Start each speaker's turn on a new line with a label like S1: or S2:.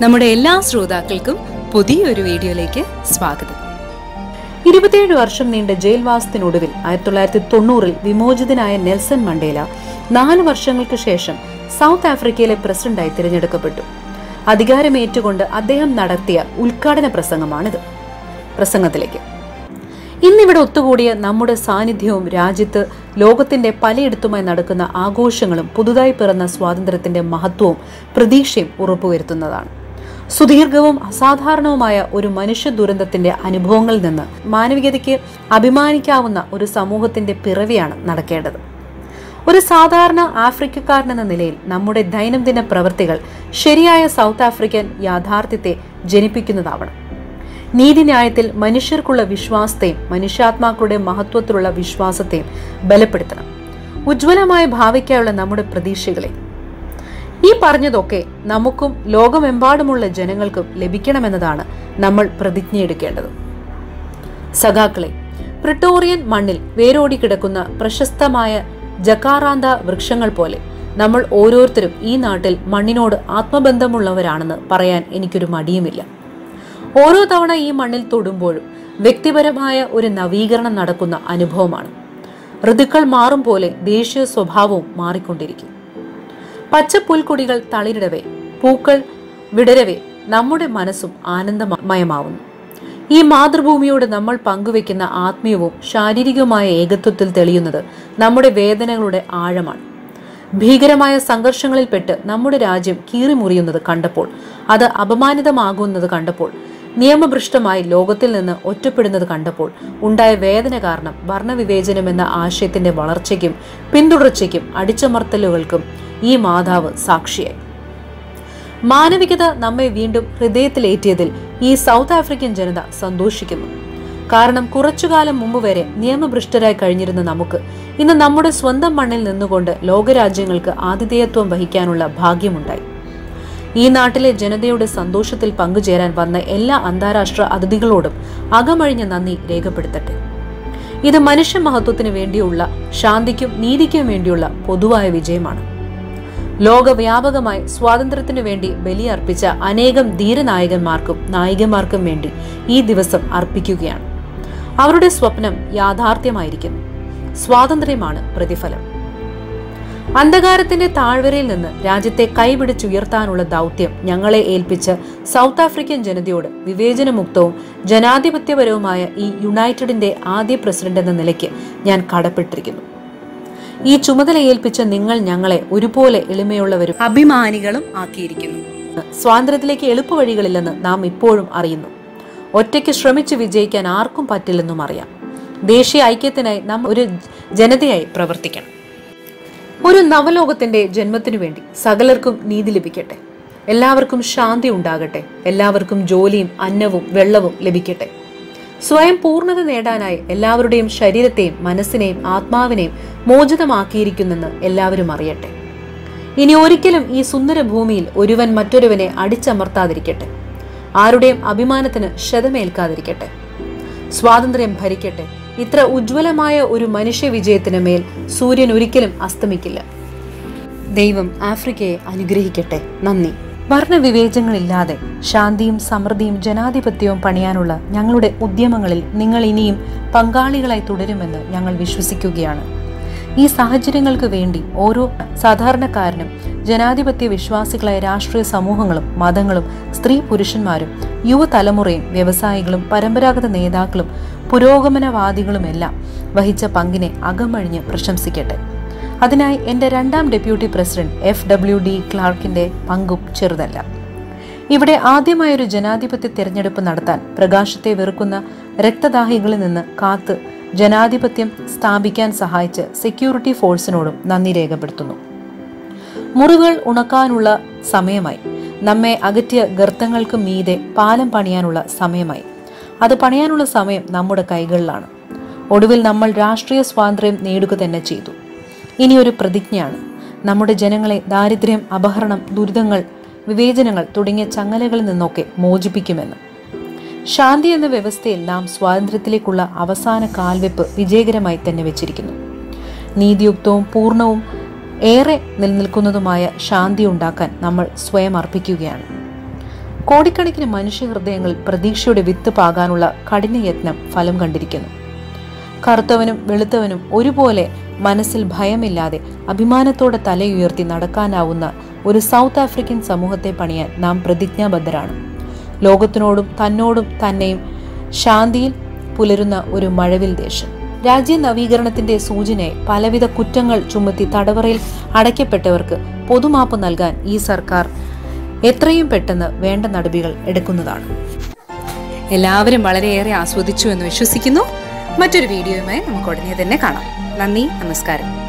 S1: നമ്മുടെ എല്ലാ ശ്രോതാക്കൾക്കും പുതിയൊരു വീഡിയോയിലേക്ക് സ്വാഗതം.
S2: ഇരുപത്തിയേഴ് വർഷം നീണ്ട ജയിൽവാസത്തിനൊടുവിൽ ആയിരത്തി തൊള്ളായിരത്തി തൊണ്ണൂറിൽ വിമോചിതനായ നെൽസൺ മണ്ടേല നാല് വർഷങ്ങൾക്ക് ശേഷം സൗത്ത് ആഫ്രിക്കയിലെ പ്രസിഡന്റായി തിരഞ്ഞെടുക്കപ്പെട്ടു. അധികാരമേറ്റുകൊണ്ട് അദ്ദേഹം നടത്തിയ ഉദ്ഘാടന പ്രസംഗമാണിത്. പ്രസംഗത്തിലേക്ക്. ഇന്നിവിടെ ഒത്തുകൂടിയ നമ്മുടെ സാന്നിധ്യവും രാജ്യത്ത് ലോകത്തിന്റെ പലയിടത്തുമായി നടക്കുന്ന ആഘോഷങ്ങളും പുതുതായി പിറന്ന സ്വാതന്ത്ര്യത്തിന്റെ മഹത്വവും പ്രതീക്ഷയും ഉറപ്പുവരുത്തുന്നതാണ്. സുദീർഘവും അസാധാരണവുമായ ഒരു മനുഷ്യ ദുരന്തത്തിന്റെ അനുഭവങ്ങളിൽ നിന്ന് മാനവികതയ്ക്ക് അഭിമാനിക്കാവുന്ന ഒരു സമൂഹത്തിന്റെ പിറവിയാണ് നടക്കേണ്ടത്. ഒരു സാധാരണ ആഫ്രിക്കക്കാരനെന്ന നിലയിൽ നമ്മുടെ ദൈനംദിന പ്രവൃത്തികൾ ശരിയായ സൗത്ത് ആഫ്രിക്കൻ യാഥാർത്ഥ്യത്തെ ജനിപ്പിക്കുന്നതാവണം. നീതിന്യായത്തിൽ മനുഷ്യർക്കുള്ള വിശ്വാസത്തെയും മനുഷ്യാത്മാക്കളുടെ മഹത്വത്തിലുള്ള വിശ്വാസത്തെയും ബലപ്പെടുത്തണം. ഉജ്ജ്വലമായ ഭാവിക്കായുള്ള നമ്മുടെ പ്രതീക്ഷകളെ ഈ പറഞ്ഞതൊക്കെ നമുക്കും ലോകമെമ്പാടുമുള്ള ജനങ്ങൾക്കും ലഭിക്കണമെന്നതാണ് നമ്മൾ പ്രതിജ്ഞയെടുക്കേണ്ടത്. സഖാക്കളെ പ്രിട്ടോറിയൻ മണ്ണിൽ വേരോടി കിടക്കുന്ന പ്രശസ്തമായ ജക്കാറാന്ത വൃക്ഷങ്ങൾ പോലെ നമ്മൾ ഓരോരുത്തരും ഈ നാട്ടിൽ മണ്ണിനോട് ആത്മബന്ധമുള്ളവരാണെന്ന് പറയാൻ എനിക്കൊരു മടിയുമില്ല. ഓരോ തവണ ഈ മണ്ണിൽ തൊടുമ്പോഴും വ്യക്തിപരമായ ഒരു നവീകരണം നടക്കുന്ന അനുഭവമാണ്. ഋതുക്കൾ മാറും പോലെ ദേശീയ സ്വഭാവവും മാറിക്കൊണ്ടിരിക്കും. പച്ച പുൽക്കൊടികൾ തളിരിടവേ പൂക്കൾ വിടരവേ നമ്മുടെ മനസ്സും ആനന്ദമയമാവുന്നു. ഈ മാതൃഭൂമിയോട് നമ്മൾ പങ്കുവെക്കുന്ന ആത്മീയവും ശാരീരികവുമായ ഏകത്വത്തിൽ തെളിയുന്നത് നമ്മുടെ വേദനകളുടെ ആഴമാണ്. ഭീകരമായ സംഘർഷങ്ങളിൽപ്പെട്ട് നമ്മുടെ രാജ്യം കീറിമുറിയുന്നത് കണ്ടപ്പോൾ അത് അപമാനിതമാകുന്നത് കണ്ടപ്പോൾ നിയമഭൃഷ്ടമായി ലോകത്തിൽ നിന്ന് ഒറ്റപ്പെടുന്നത് കണ്ടപ്പോൾ ഉണ്ടായ വേദന കാരണം വർണവിവേചനം എന്ന ആശയത്തിന്റെ വളർച്ചയ്ക്കും പിന്തുടർച്ചയ്ക്കും അടിച്ചമർത്തലുകൾക്കും ഈ മാതാവ് സാക്ഷിയായി. മാനവികത നമ്മെ വീണ്ടും ഹൃദയത്തിലേറ്റിയതിൽ ഈ സൗത്ത് ആഫ്രിക്കൻ ജനത സന്തോഷിക്കുന്നു. കാരണം കുറച്ചുകാലം മുമ്പ് വരെ നിയമഭ്രഷ്ടരായി കഴിഞ്ഞിരുന്ന നമുക്ക് ഇന്ന് നമ്മുടെ സ്വന്തം മണ്ണിൽ നിന്നുകൊണ്ട് ലോകരാജ്യങ്ങൾക്ക് ആതിഥേയത്വം വഹിക്കാനുള്ള ഭാഗ്യമുണ്ടായി. ഈ നാട്ടിലെ ജനതയുടെ സന്തോഷത്തിൽ പങ്കുചേരാൻ വന്ന എല്ലാ അന്താരാഷ്ട്ര അതിഥികളോടും അകമഴിഞ്ഞ നന്ദി രേഖപ്പെടുത്തട്ടെ. ഇത് മനുഷ്യ മഹത്വത്തിന് വേണ്ടിയുള്ള ശാന്തിക്കും നീതിക്കും വേണ്ടിയുള്ള പൊതുവായ വിജയമാണ്. ലോകവ്യാപകമായി സ്വാതന്ത്ര്യത്തിനു വേണ്ടി ബലിയർപ്പിച്ച അനേകം ധീരനായകന്മാർക്കും നായികമാർക്കും വേണ്ടി ഈ ദിവസം അർപ്പിക്കുകയാണ്. അവരുടെ സ്വപ്നം യാഥാർത്ഥ്യമായിരിക്കുന്നു. സ്വാതന്ത്ര്യമാണ് പ്രതിഫലം. അന്ധകാരത്തിന്റെ താഴ്വരയിൽ നിന്ന് രാജ്യത്തെ കൈപിടിച്ചുയർത്താനുള്ള ദൗത്യം ഞങ്ങളെ ഏൽപ്പിച്ച സൗത്ത് ആഫ്രിക്കൻ ജനതയോട് വിവേചനമുക്തവും ജനാധിപത്യപരവുമായ ഈ യുണൈറ്റഡിന്റെ ആദ്യ പ്രസിഡന്റ് എന്ന നിലയ്ക്ക് ഞാൻ കടപ്പെട്ടിരിക്കുന്നു. ഈ ചുമതല ഏൽപ്പിച്ച നിങ്ങൾ ഞങ്ങളെ ഒരുപോലെ എളിമയുള്ളവരും
S1: അഭിമാനികളും ആക്കിയിരിക്കുന്നു.
S2: സ്വാതന്ത്ര്യത്തിലേക്ക് എളുപ്പവഴികളില്ലെന്ന് നാം ഇപ്പോഴും അറിയുന്നു. ഒറ്റയ്ക്ക് ശ്രമിച്ച് വിജയിക്കാൻ ആർക്കും പറ്റില്ലെന്നും അറിയാം. ദേശീയ ഐക്യത്തിനായി നാം ഒരു ജനതയായി പ്രവർത്തിക്കണം. ഒരു നവലോകത്തിന്റെ ജന്മത്തിനു വേണ്ടി സകലർക്കും നീതി ലഭിക്കട്ടെ. എല്ലാവർക്കും ശാന്തി ഉണ്ടാകട്ടെ. എല്ലാവർക്കും ജോലിയും അന്നവും വെള്ളവും ലഭിക്കട്ടെ. സ്വയം പൂർണത നേടാനായി എല്ലാവരുടെയും ശരീരത്തെയും മനസ്സിനെയും ആത്മാവിനെയും മോചിതമാക്കിയിരിക്കുന്നെന്ന് എല്ലാവരും അറിയട്ടെ. ഇനി ഒരിക്കലും ഈ സുന്ദര ഭൂമിയിൽ ഒരുവൻ മറ്റൊരുവനെ അടിച്ചമർത്താതിരിക്കട്ടെ. ആരുടെയും അഭിമാനത്തിന് ക്ഷതമേൽക്കാതിരിക്കട്ടെ. സ്വാതന്ത്ര്യം ഭരിക്കട്ടെ. ഇത്ര ഉജ്ജ്വലമായ ഒരു മനുഷ്യ വിജയത്തിന് മേൽ സൂര്യൻ ഒരിക്കലും അസ്തമിക്കില്ല. ദൈവം ആഫ്രിക്കയെ അനുഗ്രഹിക്കട്ടെ. നന്ദി. വർണവിവേചങ്ങളില്ലാതെ ശാന്തിയും സമൃദ്ധിയും ജനാധിപത്യവും പണിയാനുള്ള ഞങ്ങളുടെ ഉദ്യമങ്ങളിൽ നിങ്ങൾ ഇനിയും പങ്കാളികളായി തുടരുമെന്ന് ഞങ്ങൾ വിശ്വസിക്കുകയാണ്. ഈ സാഹചര്യങ്ങൾക്ക് വേണ്ടി ഓരോ സാധാരണക്കാരനും ജനാധിപത്യ വിശ്വാസികളായ രാഷ്ട്രീയ സമൂഹങ്ങളും മതങ്ങളും സ്ത്രീ പുരുഷന്മാരും യുവതലമുറയും വ്യവസായികളും പരമ്പരാഗത നേതാക്കളും പുരോഗമനവാദികളുമെല്ലാം വഹിച്ച പങ്കിനെ അകമഴിഞ്ഞ് പ്രശംസിക്കട്ടെ. അതിനായി എന്റെ രണ്ടാം deputy president F W D ക്ലാർക്കിന്റെ പങ്കും ചെറുതല്ല. ഇവിടെ ആദ്യമായൊരു ജനാധിപത്യ തിരഞ്ഞെടുപ്പ് നടത്താൻ പ്രകാശത്തെ വെറുക്കുന്ന രക്തദാഹികളിൽ നിന്ന് കാത്ത് ജനാധിപത്യം സ്ഥാപിക്കാൻ സഹായിച്ച് സെക്യൂരിറ്റി ഫോഴ്സിനോടും നന്ദി രേഖപ്പെടുത്തുന്നു. മുറിവുകൾ ഉണക്കാനുള്ള സമയമായി. നമ്മെ അകറ്റിയ ഗർത്തങ്ങൾക്ക് മീതെ പാലം പണിയാനുള്ള സമയമായി. അത് പണിയാനുള്ള സമയം നമ്മുടെ കൈകളിലാണ്. ഒടുവിൽ നമ്മൾ രാഷ്ട്രീയ സ്വാതന്ത്ര്യം നേടുക തന്നെ ചെയ്തു. ഇനി ഒരു പ്രതിജ്ഞയാണ്. നമ്മുടെ ജനങ്ങളെ ദാരിദ്ര്യം അപഹരണം ദുരിതങ്ങൾ വിവേചനങ്ങൾ തുടങ്ങിയ ചങ്ങലകളിൽ നിന്നൊക്കെ മോചിപ്പിക്കുമെന്ന്. ശാന്തി എന്ന വ്യവസ്ഥയിൽ നാം സ്വാതന്ത്ര്യത്തിലേക്കുള്ള അവസാന കാൽവെപ്പ് വിജയകരമായി തന്നെ വെച്ചിരിക്കുന്നു. നീതിയുക്തവും പൂർണവും ഏറെ നിലനിൽക്കുന്നതുമായ ശാന്തി ഉണ്ടാക്കാൻ നമ്മൾ സ്വയം അർപ്പിക്കുകയാണ്. കോടിക്കണക്കിന് മനുഷ്യഹൃദയങ്ങൾ പ്രതീക്ഷയുടെ വിത്ത് പാകാനുള്ള കഠിന യത്നം ഫലം കണ്ടിരിക്കുന്നു. കറുത്തവനും വെളുത്തവനും ഒരുപോലെ മനസ്സിൽ ഭയമില്ലാതെ അഭിമാനത്തോടെ തലയുയർത്തി നടക്കാനാവുന്ന ഒരു സൗത്ത് ആഫ്രിക്കൻ സമൂഹത്തെ പണിയാൻ നാം പ്രതിജ്ഞാബദ്ധരാണ്. ലോകത്തിനോടും തന്നോടും തന്നെയും ശാന്തിയിൽ പുലരുന്ന ഒരു മഴവിൽ ദേശം. രാജ്യ നവീകരണത്തിന്റെ സൂചനയെ പലവിധ കുറ്റങ്ങൾ ചുമത്തി തടവറയിൽ അടയ്ക്കപ്പെട്ടവർക്ക് പൊതുമാപ്പ് നൽകാൻ ഈ സർക്കാർ എത്രയും പെട്ടെന്ന് വേണ്ട നടപടികൾ എടുക്കുന്നതാണ്.
S1: എല്ലാവരും വളരെയേറെ ആസ്വദിച്ചു എന്ന് വിശ്വസിക്കുന്നു. മറ്റൊരു വീഡിയോയുമായി നമുക്ക് ഉടനെ തന്നെ കാണാം. നന്ദി നമസ്കാരം.